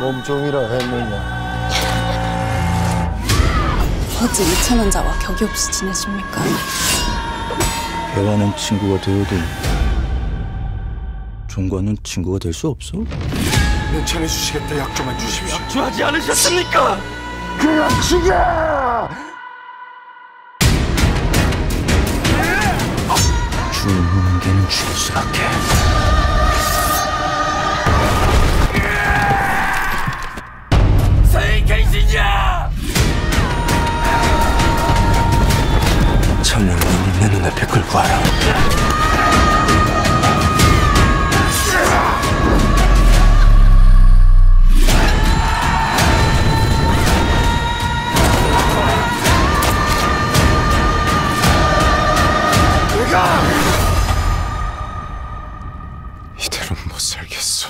몸종이라 했느냐? 어찌 이천원 자와 격이 없이 지내십니까? 대화는 친구가 되어도 종과는 친구가 될 수 없어? 괜찮아 주시겠다 약 좀만 주십시오. 좋아하지 않으셨습니까? 그냥 죽여! 죽는 개는 죽을 수밖에. 천년 내 눈에 백을 구하라. 이대로 못 살겠어.